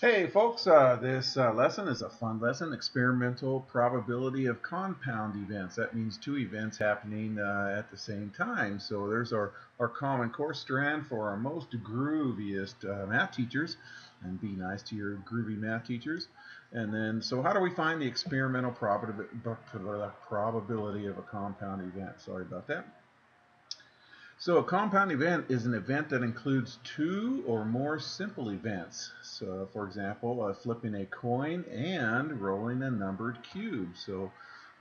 Hey folks, uh, this uh, lesson is a fun lesson, experimental probability of compound events. That means two events happening uh, at the same time. So there's our, our common core strand for our most grooviest uh, math teachers. And be nice to your groovy math teachers. And then, so how do we find the experimental probability of a compound event? Sorry about that. So a compound event is an event that includes two or more simple events. So for example, uh, flipping a coin and rolling a numbered cube. So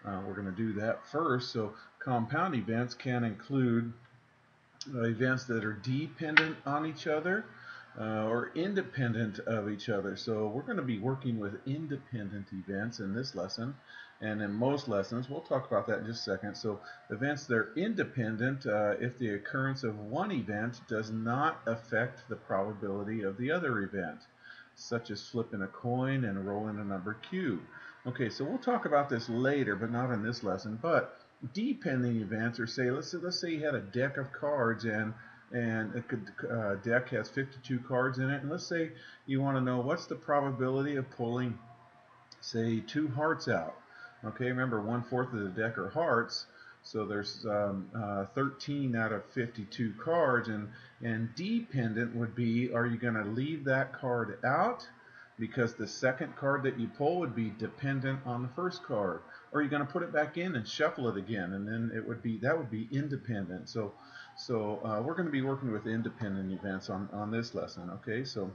uh, we're going to do that first. So compound events can include uh, events that are dependent on each other uh, or independent of each other. So we're going to be working with independent events in this lesson. And in most lessons, we'll talk about that in just a second. So events that are independent, uh, if the occurrence of one event does not affect the probability of the other event, such as flipping a coin and rolling a number cube. Okay, so we'll talk about this later, but not in this lesson. But dependent events, or say, let's say, let's say you had a deck of cards and and a uh, deck has 52 cards in it. And let's say you want to know what's the probability of pulling, say, two hearts out. Okay, remember one fourth of the deck are hearts, so there's um, uh, 13 out of 52 cards, and and dependent would be, are you going to leave that card out? Because the second card that you pull would be dependent on the first card. Or are you going to put it back in and shuffle it again, and then it would be that would be independent. So so uh, we're going to be working with independent events on, on this lesson, okay? So,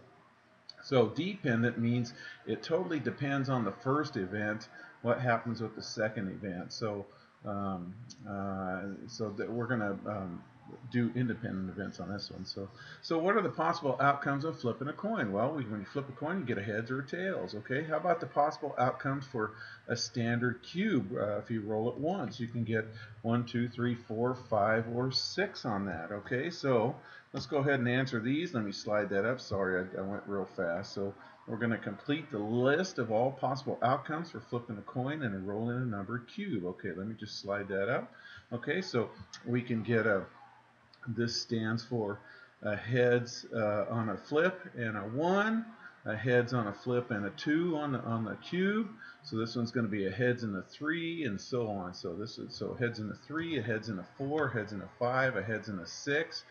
so dependent means it totally depends on the first event, what happens with the second event. So, um, uh, so that we're going to um, do independent events on this one. So, so what are the possible outcomes of flipping a coin? Well, when you flip a coin, you get a heads or a tails. Okay, how about the possible outcomes for a standard cube? Uh, if you roll it once, you can get one, two, three, four, five, or six on that. Okay, so let's go ahead and answer these. Let me slide that up. Sorry, I, I went real fast. So we're going to complete the list of all possible outcomes for flipping a coin and rolling a number cube. Okay, let me just slide that up. Okay, so we can get a this stands for a heads uh, on a flip and a 1, a heads on a flip and a 2 on the, on the cube. So this one's going to be a heads and a 3 and so on. So this is so heads in a 3, a heads in a 4, heads in a 5, a heads in a 6.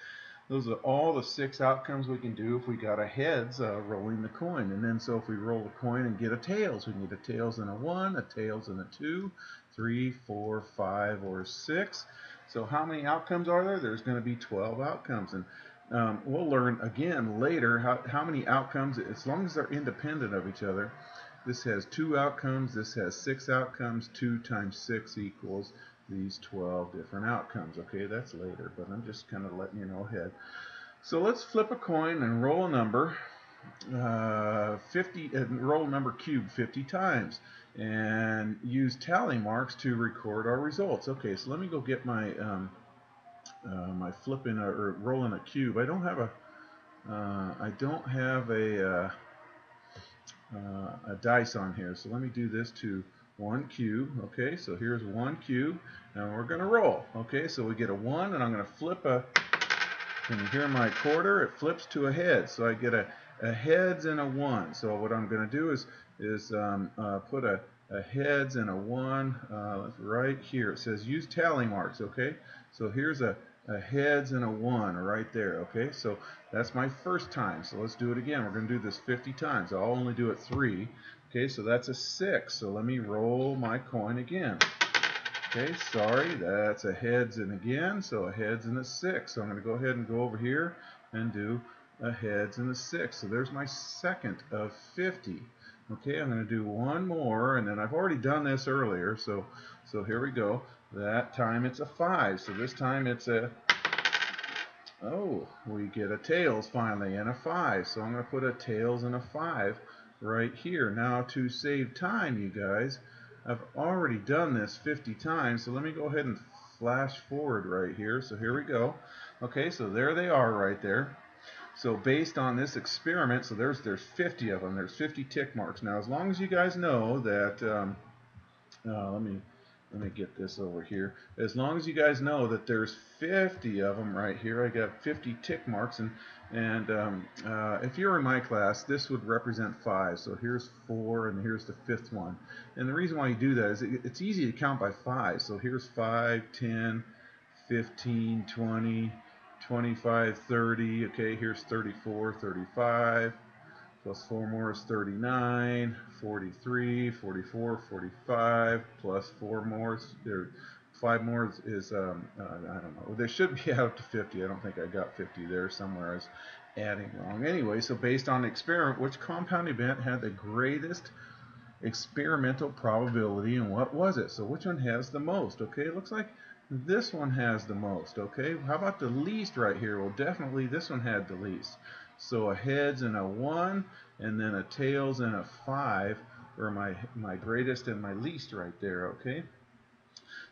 Those are all the six outcomes we can do if we got a heads uh, rolling the coin. And then so if we roll the coin and get a tails, we can get a tails and a 1, a tails and a 2, 3, 4, 5, or 6. So how many outcomes are there? There's going to be 12 outcomes. And um, we'll learn again later how, how many outcomes, as long as they're independent of each other. This has two outcomes, this has six outcomes, 2 times 6 equals these 12 different outcomes. Okay, that's later, but I'm just kind of letting you know ahead. So let's flip a coin and roll a number. Uh, 50 uh, roll number cube 50 times and use tally marks to record our results. Okay, so let me go get my um, uh, my flipping a, or rolling a cube. I don't have a uh, I don't have a uh, uh, a dice on here, so let me do this to one cube. Okay, so here's one cube, and we're going to roll. Okay, so we get a one, and I'm going to flip a. Can you hear my quarter? It flips to a head, so I get a, a heads and a one. So what I'm going to do is is um, uh, put a, a, heads and a 1 uh, right here. It says use tally marks, okay? So here's a, a heads and a 1 right there, okay? So that's my first time. So let's do it again. We're going to do this 50 times. I'll only do it 3. Okay, so that's a 6. So let me roll my coin again. Okay, sorry, that's a heads and again, so a heads and a 6. So I'm going to go ahead and go over here and do a heads and a 6. So there's my second of 50. Okay, I'm going to do one more, and then I've already done this earlier, so so here we go. That time it's a 5, so this time it's a, oh, we get a tails finally, and a 5. So I'm going to put a tails and a 5 right here. Now to save time, you guys, I've already done this 50 times, so let me go ahead and flash forward right here. So here we go. Okay, so there they are right there. So based on this experiment, so there's there's 50 of them. There's 50 tick marks. Now, as long as you guys know that, um, uh, let me let me get this over here. As long as you guys know that there's 50 of them right here, I got 50 tick marks, and and um, uh, if you're in my class, this would represent five. So here's four, and here's the fifth one. And the reason why you do that is it, it's easy to count by five. So here's 5, 10, 15, 20, 25, 30. Okay, here's 34, 35 plus 4 more is 39, 43, 44, 45, plus 4 more, or 5 more is, um, uh, I don't know, they should be out to 50, I don't think I got 50 there somewhere, I was adding wrong. Anyway, so based on the experiment, which compound event had the greatest experimental probability and what was it? So which one has the most? Okay, it looks like this one has the most. Okay, how about the least right here? Well, definitely this one had the least. So a heads and a 1, and then a tails and a 5 are my, my greatest and my least right there, okay?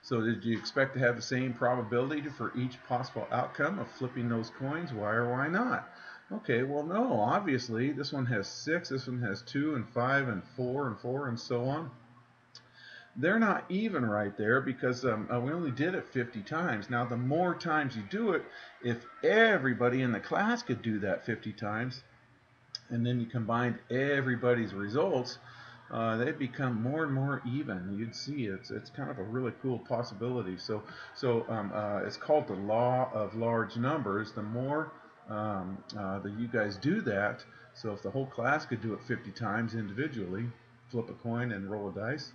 So did you expect to have the same probability for each possible outcome of flipping those coins? Why or why not? Okay, well no, obviously this one has 6, this one has 2 and 5 and 4 and 4 and so on they're not even right there because um, uh, we only did it 50 times. Now, the more times you do it, if everybody in the class could do that 50 times, and then you combined everybody's results, uh, they become more and more even. You'd see it's it's kind of a really cool possibility. So so um, uh, it's called the law of large numbers. The more um, uh, that you guys do that, so if the whole class could do it 50 times individually, flip a coin and roll a dice,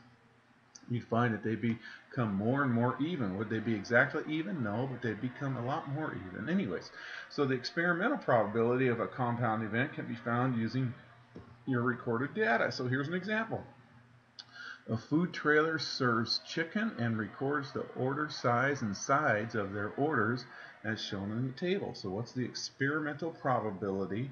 you'd find that they become more and more even. Would they be exactly even? No, but they become a lot more even. Anyways, so the experimental probability of a compound event can be found using your recorded data. So here's an example. A food trailer serves chicken and records the order size and sides of their orders as shown in the table. So what's the experimental probability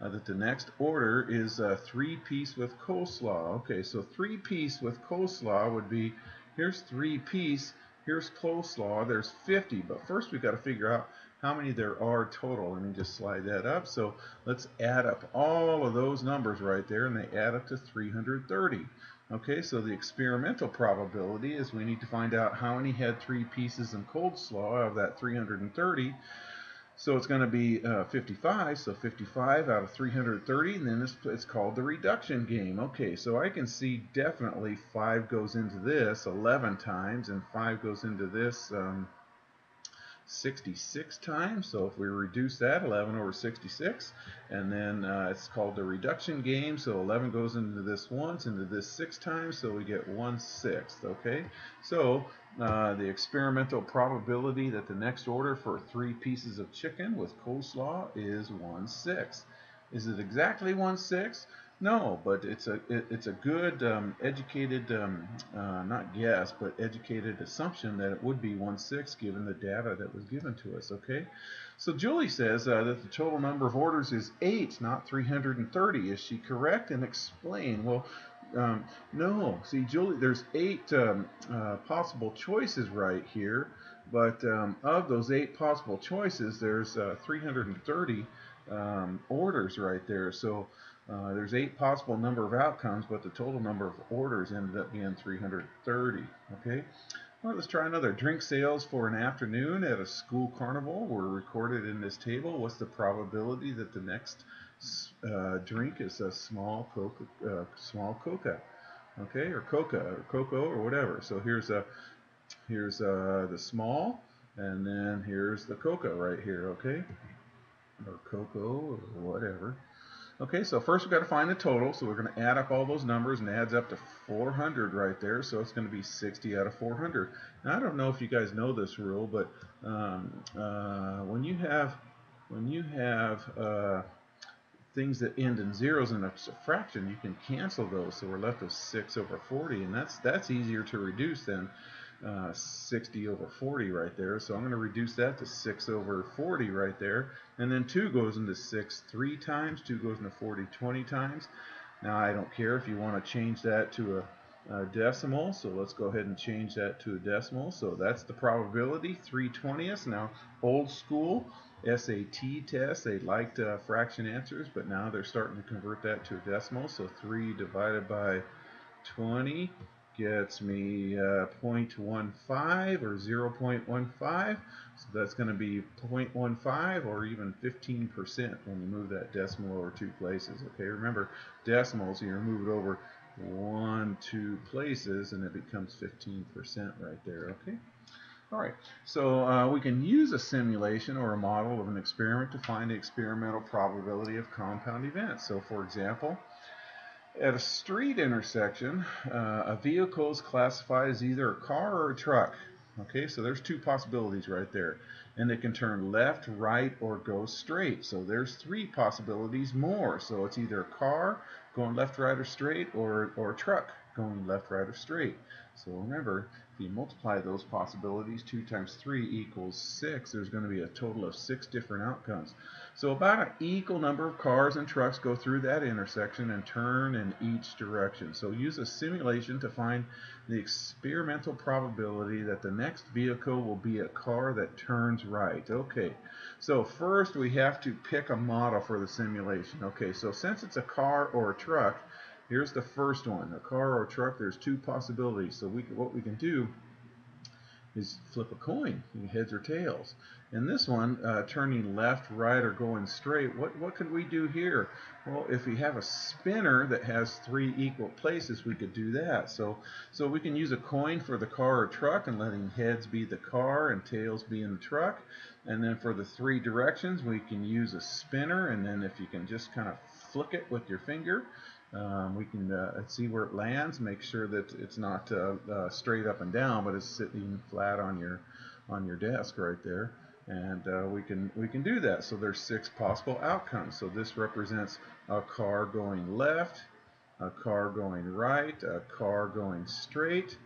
uh, that the next order is a three piece with coleslaw. Okay, so three piece with coleslaw would be here's three piece, here's coleslaw, there's 50. But first we've got to figure out how many there are total. Let me just slide that up. So let's add up all of those numbers right there, and they add up to 330. Okay, so the experimental probability is we need to find out how many had three pieces in coleslaw of that 330. So it's going to be uh, 55, so 55 out of 330, and then it's, it's called the reduction game. Okay, so I can see definitely 5 goes into this 11 times, and 5 goes into this um, 66 times. So if we reduce that, 11 over 66, and then uh, it's called the reduction game. So 11 goes into this once, into this six times, so we get 1 sixth. Okay, so uh, the experimental probability that the next order for three pieces of chicken with coleslaw is 1 sixth. Is it exactly 1 sixth? No, but it's a it, it's a good um, educated um, uh, not guess but educated assumption that it would be one six given the data that was given to us. Okay, so Julie says uh, that the total number of orders is eight, not 330. Is she correct? And explain. Well, um, no. See, Julie, there's eight um, uh, possible choices right here, but um, of those eight possible choices, there's uh, 330 um, orders right there. So uh, there's eight possible number of outcomes, but the total number of orders ended up being 330. Okay. Well, let's try another. Drink sales for an afternoon at a school carnival were recorded in this table. What's the probability that the next uh, drink is a small coca, uh, small coca, okay, or coca, or cocoa, or whatever. So here's a here's uh, the small, and then here's the coca right here, okay, or cocoa, or whatever. Okay, so first we've got to find the total. So we're going to add up all those numbers and adds up to 400 right there. So it's going to be 60 out of 400. Now I don't know if you guys know this rule, but um, uh, when you have when you have uh, things that end in zeros in a fraction, you can cancel those. So we're left with 6 over 40, and that's that's easier to reduce than uh, 60 over 40 right there. So I'm going to reduce that to 6 over 40 right there. And then 2 goes into 6 three times. 2 goes into 40 20 times. Now I don't care if you want to change that to a, a decimal. So let's go ahead and change that to a decimal. So that's the probability, 3 20ths. Now old school. SAT test, they liked uh, fraction answers, but now they're starting to convert that to a decimal. So 3 divided by 20 gets me uh, 0.15 or 0.15. So that's going to be 0.15 or even 15% when you move that decimal over two places. Okay, remember decimals, you move it over one, two places, and it becomes 15% right there. Okay. All right, so uh, we can use a simulation or a model of an experiment to find the experimental probability of compound events. So for example, at a street intersection, uh, a vehicle is classified as either a car or a truck. Okay, so there's two possibilities right there. And it can turn left, right, or go straight. So there's three possibilities more. So it's either a car going left, right, or straight, or, or a truck going left, right, or straight. So remember, if you multiply those possibilities, 2 times 3 equals 6, there's going to be a total of 6 different outcomes. So about an equal number of cars and trucks go through that intersection and turn in each direction. So use a simulation to find the experimental probability that the next vehicle will be a car that turns right. Okay, so first we have to pick a model for the simulation. Okay, so since it's a car or a truck, Here's the first one, a car or a truck. There's two possibilities. So we, what we can do is flip a coin, heads or tails. In this one, uh, turning left, right, or going straight, what, what could we do here? Well, if we have a spinner that has three equal places, we could do that. So, so we can use a coin for the car or truck and letting heads be the car and tails be in the truck. And then for the three directions, we can use a spinner. And then if you can just kind of flick it with your finger, um, we can uh, see where it lands, make sure that it's not uh, uh, straight up and down, but it's sitting flat on your on your desk right there. And uh, we can we can do that. So there's six possible outcomes. So this represents a car going left, a car going right, a car going straight,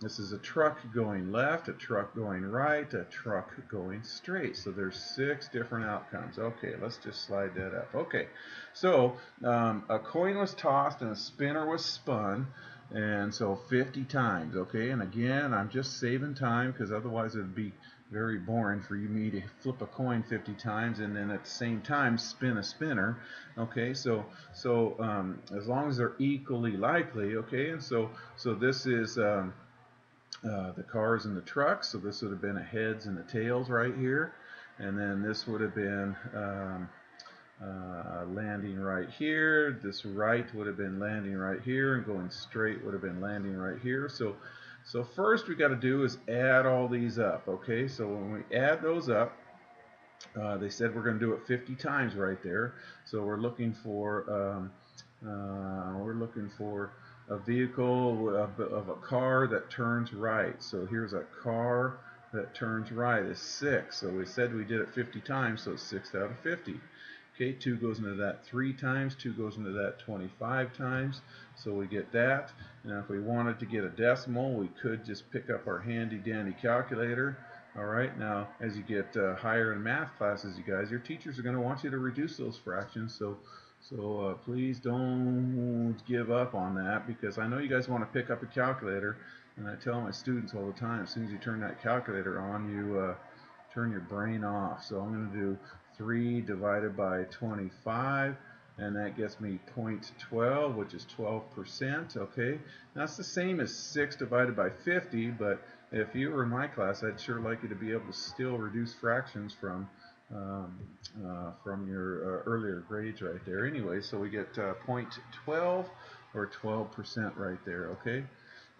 this is a truck going left, a truck going right, a truck going straight. So there's six different outcomes. Okay, let's just slide that up. Okay, so um, a coin was tossed and a spinner was spun. And so 50 times, okay? And again, I'm just saving time because otherwise it would be very boring for you me to flip a coin 50 times and then at the same time spin a spinner okay so so um, as long as they're equally likely okay and so so this is um, uh, the cars and the trucks. So this would have been a heads and the tails right here. And then this would have been um, uh, landing right here. This right would have been landing right here, and going straight would have been landing right here. So, so first we got to do is add all these up. Okay, so when we add those up, uh, they said we're going to do it 50 times right there. So we're looking for um, uh, we're looking for a vehicle of, a car that turns right. So here's a car that turns right is 6. So we said we did it 50 times, so it's 6 out of 50. Okay, 2 goes into that 3 times, 2 goes into that 25 times, so we get that. Now if we wanted to get a decimal, we could just pick up our handy dandy calculator. Alright, now as you get uh, higher in math classes, you guys, your teachers are going to want you to reduce those fractions, so so uh, please don't give up on that because I know you guys want to pick up a calculator and I tell my students all the time as soon as you turn that calculator on you uh, turn your brain off. So I'm going to do 3 divided by 25 and that gets me 0.12 which is 12% okay that's the same as 6 divided by 50 but if you were in my class I'd sure like you to be able to still reduce fractions from um, uh, from your uh, earlier grades right there. Anyway, so we get uh, 0.12 or 12% right there, okay?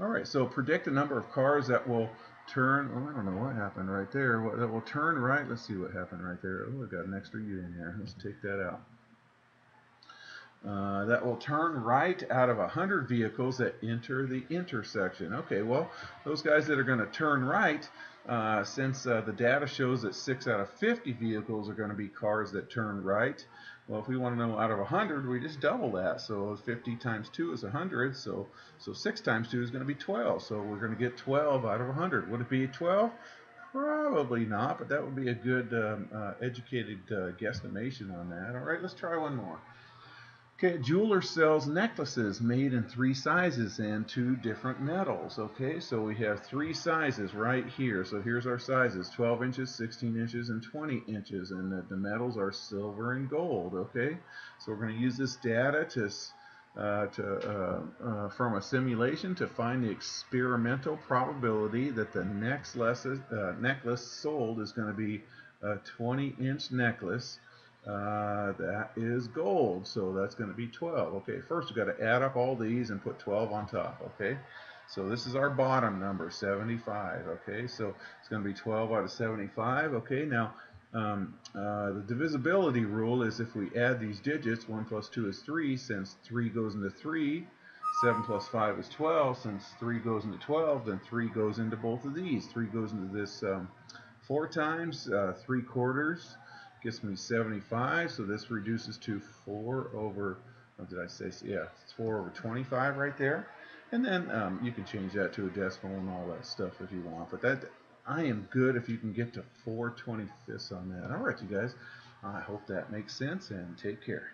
All right, so predict the number of cars that will turn, oh, I don't know what happened right there, what, that will turn right, let's see what happened right there. Oh, we got an extra U in here, let's take that out. Uh, that will turn right out of 100 vehicles that enter the intersection. Okay, well, those guys that are going to turn right, uh, since uh, the data shows that 6 out of 50 vehicles are going to be cars that turn right, well, if we want to know out of 100, we just double that. So 50 times 2 is 100, so, so 6 times 2 is going to be 12. So we're going to get 12 out of 100. Would it be 12? Probably not, but that would be a good um, uh, educated uh, guesstimation on that. All right, let's try one more. Okay, jeweler sells necklaces made in three sizes and two different metals. Okay, so we have three sizes right here. So here's our sizes, 12 inches, 16 inches, and 20 inches. And the, the metals are silver and gold. Okay, so we're going to use this data to uh, to, uh, uh, from a simulation to find the experimental probability that the next uh, necklace sold is going to be a 20 inch necklace uh, that is gold so that's going to be 12 okay first we've got to add up all these and put 12 on top okay? So this is our bottom number 75 okay? So it's going to be 12 out of 75 okay? Now um, uh, the divisibility rule is if we add these digits 1 plus 2 is 3 since 3 goes into 3 7 plus 5 is 12 since 3 goes into 12 then 3 goes into both of these. 3 goes into this um, 4 times uh, 3 quarters gets me 75 so this reduces to 4 over what did I say yeah it's 4 over 25 right there. And then um, you can change that to a decimal and all that stuff if you want but that I am good if you can get to 4 25ths on that. Alright you guys. I hope that makes sense and take care